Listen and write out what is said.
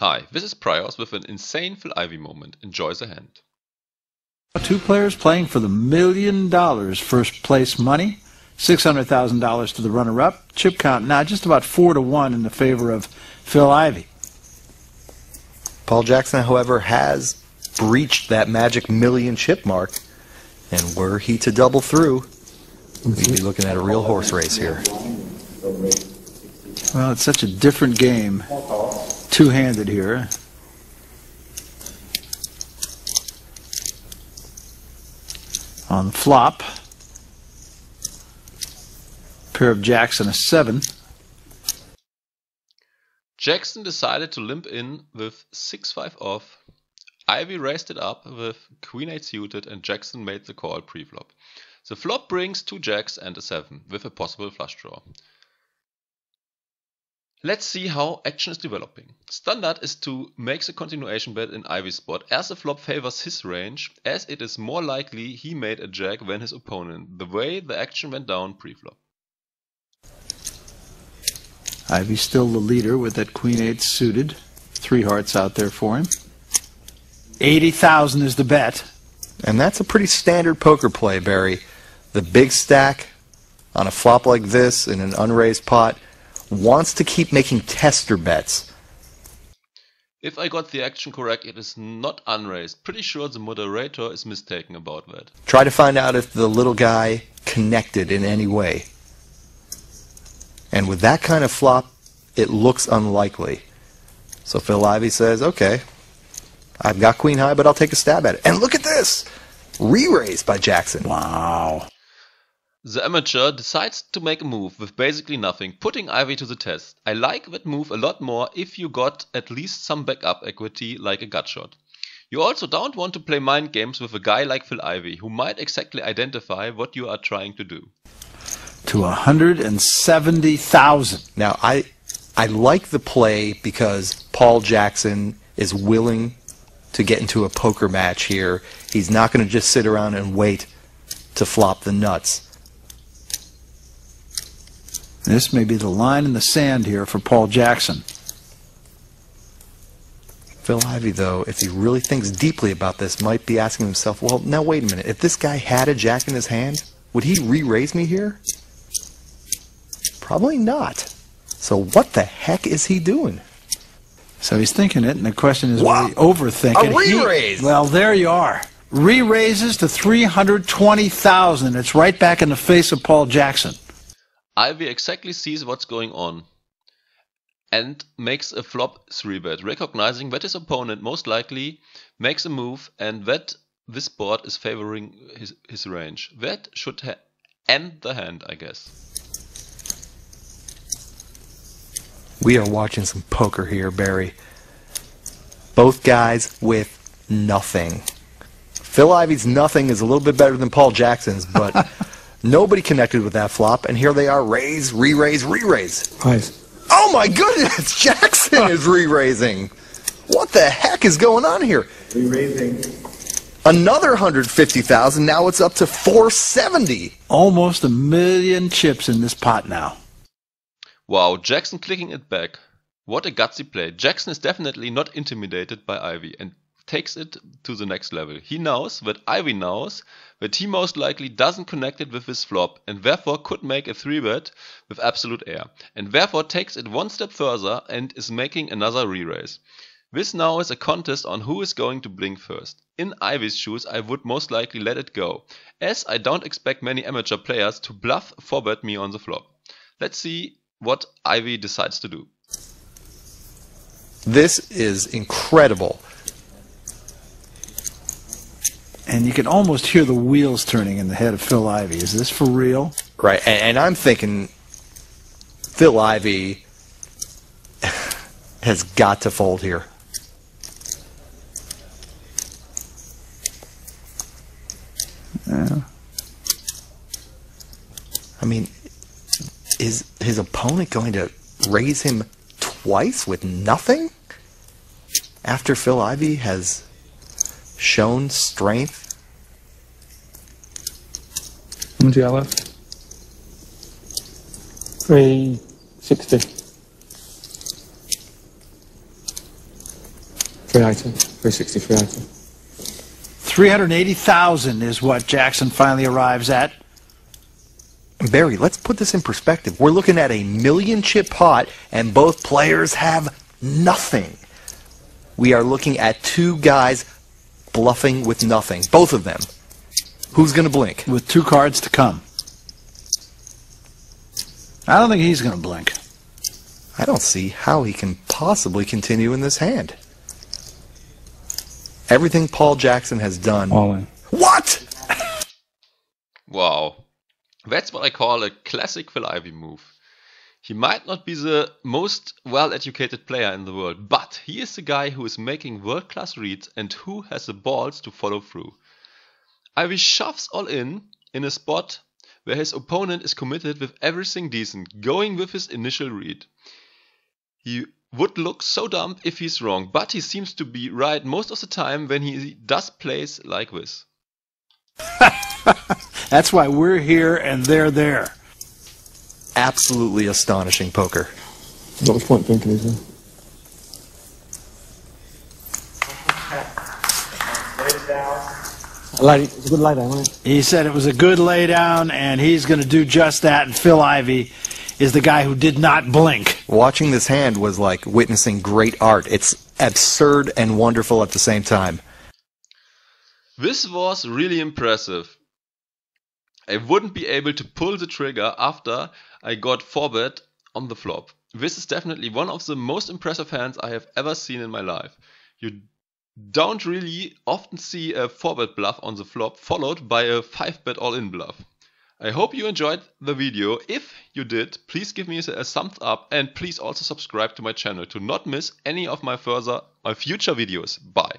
Hi, this is Praios with an insane Phil Ivey moment. Enjoy the hand. Two players playing for the million dollars first place money. $600,000 to the runner-up. Chip count now just about 4 to 1 in the favor of Phil Ivey. Paul Jackson, however, has breached that magic million chip mark. And were he to double through, we'd be looking at a real horse race here. Well, it's such a different game. Two-handed here. On flop. Pair of jacks and a seven. Jackson decided to limp in with 6-5 off. Ivey raised it up with Queen 8 suited and Jackson made the call pre-flop. The flop brings two jacks and a 7 with a possible flush draw. Let's see how action is developing. Standard is to make the continuation bet in Ivey's spot as the flop favors his range as it is more likely he made a jack than his opponent, the way the action went down pre-flop. Ivey's still the leader with that queen eight suited. Three hearts out there for him. 80,000 is the bet. And that's a pretty standard poker play, Barry. The big stack on a flop like this in an unraised pot wants to keep making tester bets. If I got the action correct, it is not unraised. Pretty sure the moderator is mistaken about that. Try to find out if the little guy connected in any way. And with that kind of flop, it looks unlikely. So Phil Ivey says, okay, I've got queen high, but I'll take a stab at it. And look at this! Re-raised by Jackson. Wow. The amateur decides to make a move with basically nothing, putting Ivey to the test. I like that move a lot more if you got at least some backup equity like a gut shot. You also don't want to play mind games with a guy like Phil Ivey, who might exactly identify what you are trying to do. To 170,000. Now, I, I like the play because Paul Jackson is willing to get into a poker match here. He's not going to just sit around and wait to flop the nuts. This may be the line in the sand here for Paul Jackson. Phil Ivey, though, if he really thinks deeply about this, might be asking himself, well, now wait a minute. If this guy had a jack in his hand, would he re-raise me here? Probably not. So what the heck is he doing? So he's thinking it, and the question is, will he overthink A re-raise. Well, there you are. Re-raises to 320,000. It's right back in the face of Paul Jackson. Ivey exactly sees what's going on and makes a flop 3 bet, recognizing that his opponent most likely makes a move and that this board is favoring his, his range. That should ha- end the hand, I guess. We are watching some poker here, Barry. Both guys with nothing. Phil Ivey's nothing is a little bit better than Paul Jackson's, but nobody connected with that flop, and here they are, raise, re-raise, re-raise. Nice. Oh my goodness, Jackson is re-raising. What the heck is going on here? Re-raising. Another 150,000, now it's up to 470. Almost a million chips in this pot now. Wow, Jackson clicking it back. What a gutsy play. Jackson is definitely not intimidated by Ivey and takes it to the next level. He knows that Ivey knows that he most likely doesn't connect it with his flop and therefore could make a 3 bet with absolute air and therefore takes it one step further and is making another re-raise. This now is a contest on who is going to blink first. In Ivey's shoes, I would most likely let it go, as I don't expect many amateur players to bluff 4-bet me on the flop. Let's see what Ivey decides to do. This is incredible. And you can almost hear the wheels turning in the head of Phil Ivey. Is this for real? Right, and, and I'm thinking Phil Ivey has got to fold here. Yeah. I mean, is his opponent going to raise him twice with nothing? After Phil Ivey has shown strength? How much you got left? 360. 380. 360, 380. 380,000 is what Jackson finally arrives at. Barry, let's put this in perspective. We're looking at a million chip pot, and both players have nothing. We are looking at two guys bluffing with nothing. Both of them. Who's going to blink? with two cards to come. I don't think he's going to blink. I don't see how he can possibly continue in this hand. Everything Paul Jackson has done. All in. What? Wow. That's what I call a classic Phil Ivey move. He might not be the most well educated player in the world, but he is the guy who is making world class reads and who has the balls to follow through. Ivey shoves all in in a spot where his opponent is committed with everything decent, going with his initial read. He would look so dumb if he's wrong, but he seems to be right most of the time when he does plays like this. That's why we're here and they're there. Absolutely astonishing poker. What was point thinking, is there? Lady, it's a good lay down, wasn't it? He said it was a good laydown, and he's going to do just that. And Phil Ivey is the guy who did not blink. Watching this hand was like witnessing great art. It's absurd and wonderful at the same time. This was really impressive. I wouldn't be able to pull the trigger after I got 4-bet on the flop. This is definitely one of the most impressive hands I have ever seen in my life. You don't really often see a 4-bet bluff on the flop followed by a 5-bet all-in bluff. I hope you enjoyed the video. If you did, please give me a thumbs up and please also subscribe to my channel to not miss any of my further my future videos. Bye.